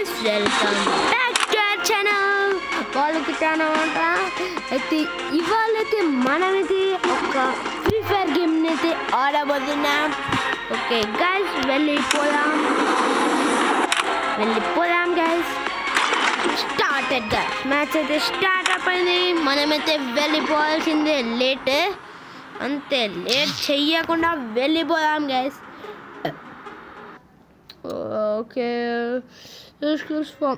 Guys welcome back to our channel వాళ్ళకి అనమాట అయితే ఇవాళైతే మనమైతే ఒక ఫ్రీ ఫైర్ గేమ్ అయితే ఆడబోతున్నాం ఓకే గైస్ వెళ్ళిపోదాం వెళ్ళిపోదాం గైస్ స్టార్టెడ్ గైస్ మ్యాచ్ అయితే స్టార్ట్ అయిపోయింది. మనమైతే వెళ్ళిపోవాల్సిందే లేట్. అంతే లేట్ చెయ్యకుండా వెళ్ళిపోదాం guys Okay. Excuse from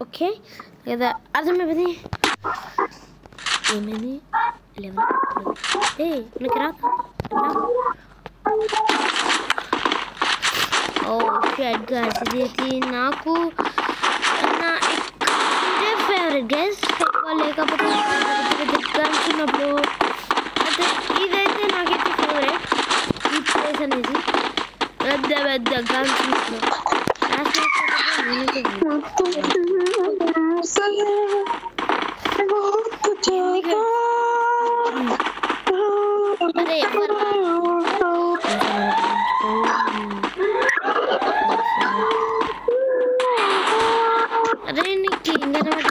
okay. Look at that. Other maybe. मैंने लेवल ए मैं करा था ओ शिट गाइस ये थी नाकू ना एक मेरे फेवरेट गाइस वाले का पता नहीं दिक्कत सुन अपलोड अरे इधर से ना के फेवरेट ये पैसा नहीं जी Beda beda Ada ya, ada ini ki nggak ada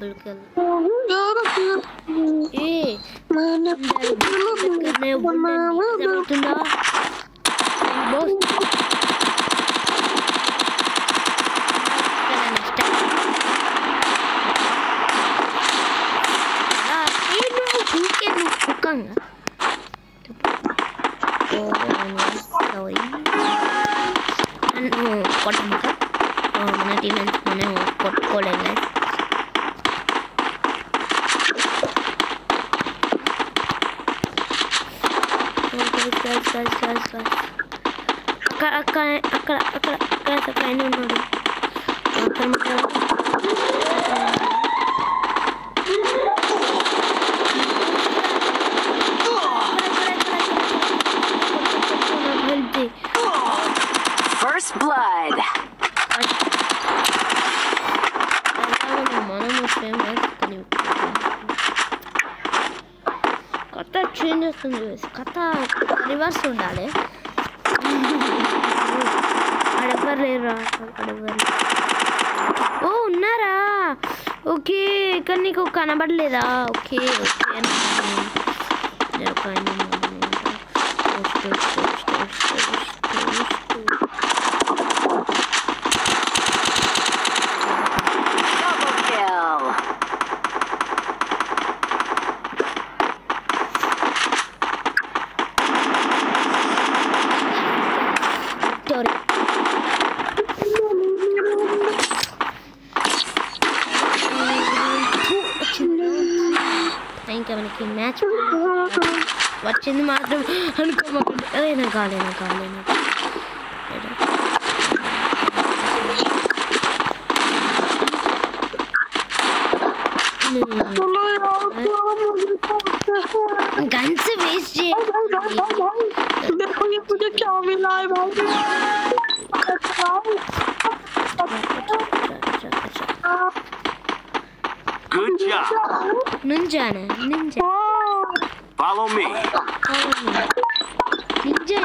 बिल्कुल Ih, mana kena budak tunda. Bos. Bukan. Oh, sorry. Anu, kau tak buka? Oh, mana dia mana kau kau lagi? అక్కడ అక్కడ అక్కడ అక్కడ అక్కడ అక్కడ ఆయన ఉన్నాడు అక్కడ మాత్రం కథ చేంజ్ వస్తుంది కథ రివర్స్ ఉండాలి అడెవ్వరు లేరు అడెవ్వరు ఓ ఉన్నారా ఓకే ఇక్కడ నీకు కనబడలేదా ఓకే ఓకే నేను ఒక ఇంకా మనకి మ్యాచ్ వచ్చింది మాత్రం అనుకోమకండి అదే నాకు కాలే నాకు కాలే నాకు గన్స్ వేస్ట్ చేయండి Ninja. Follow me. Follow me. Ninja.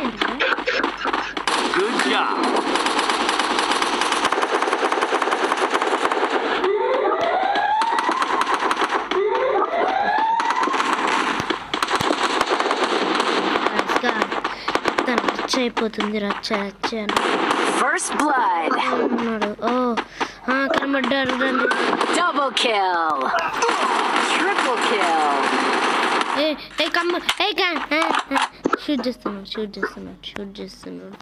Good job. అయిపోతుంది రచ్చ ఫస్ట్ బ్లడ్ ఓ కనబడ్డారు double kill Hey, come on. Hey, can. Shoot this one. Shoot this one. Shoot this one.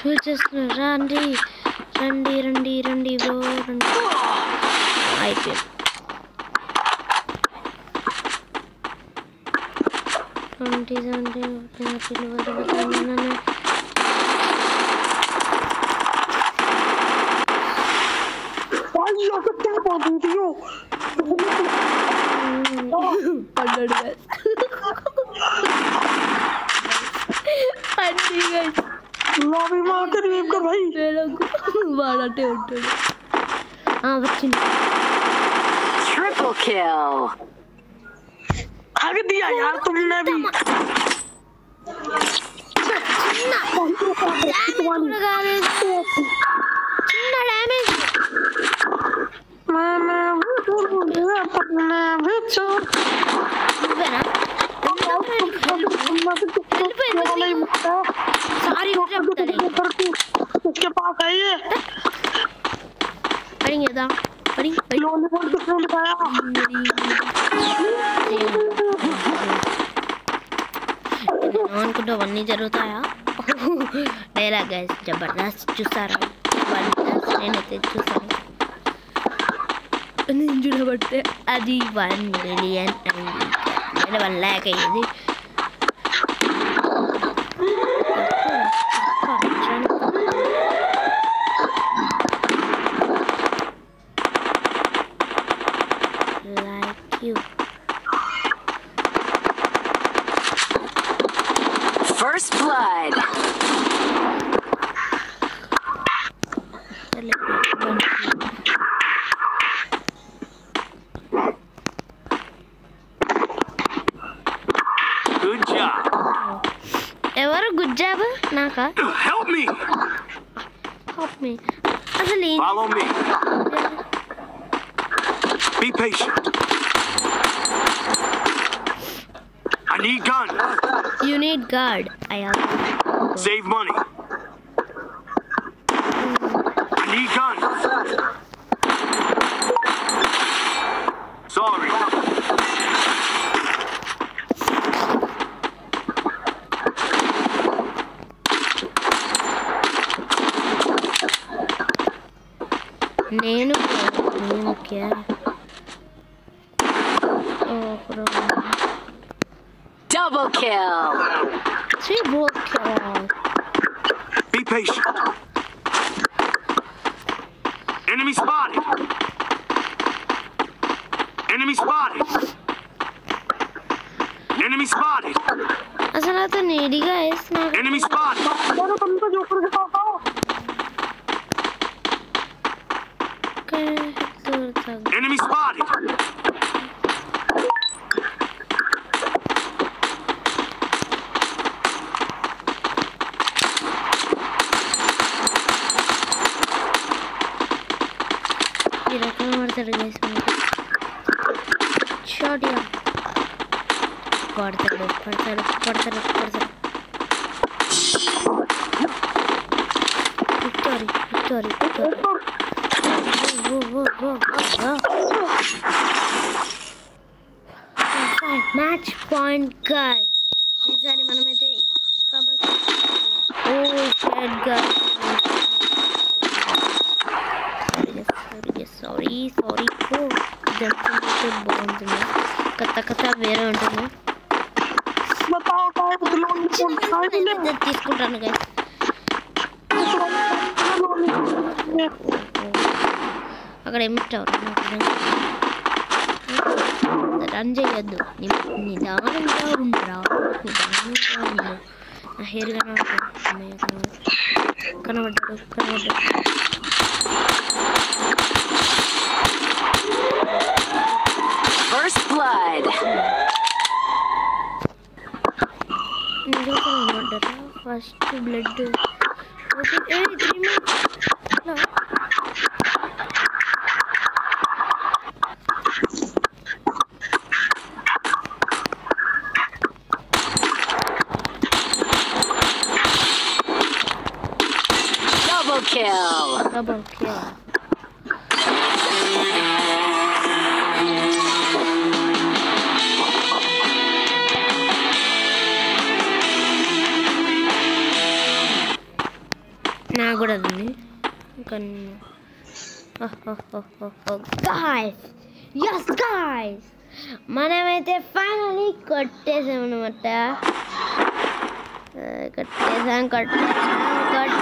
Shoot this one. Randy. Randy, Randy, Randy, go. Randy. I did. Twenty, seventy, forty, forty, forty, forty, forty, forty. Why you have to tap on video? कर wave कर भाई। मेरे को मारा tenter हाँ बच्चे triple किल हग दिया यार तुमने भी। सारी के पास है। ये पढ़ेंगे था पढ़ी लॉलीवुड किसने लिखाया नॉन को तो डबल नहीं ज़रूरत आया मेरा गैस ज़बरदस्त चुसा रहा ज़बरदस्त नहीं थे चुसा नहीं जुड़ा बढ़ते। अजीब वन मिलियन मैंने वन लाया कहीं you First blood. Good job. ఎవరు గుడ్ జాబ్ నాకా Help me. Help me. అసలు ఏం Follow me. Be patient. I need gun. You need guard I Save money. I need gun. Sorry. నేను నేను క్యా ఓ bro Double kill. Triple kill. Be patient. Enemy spotted. Enemy spotted. Enemy spotted. Asa na to needy guys. Enemy spotted. Enemy spotted. उतर गए इसमें shot या पढ़ते रहो पढ़ते रहो पढ़ते रहो पढ़ते रहो विक्टोरी विक्टोरी विक्टोरी वो वो वो वो मैच पॉइंट गाइस అయితే బాగుంటుంది. కథ కథ వేరే ఉంటుంది. తీసుకుంటాను అక్కడ ఏమి రన్ చేయొద్దు. నిదానంగా ఉండరా. నిదానంగా ఉండు. నా హెయిర్ కనబడ్డాడు కనబడ్డాడు first blood within every 3 minutes. No. Double kill! Double kill. నా కూడా అది ఉంది ఇంకా గాయస్ ఎస్ గాయస్ మనమైతే ఫైనలీ కొట్టేసాం అనమాట కొట్టేసాం కొట్టేసాం.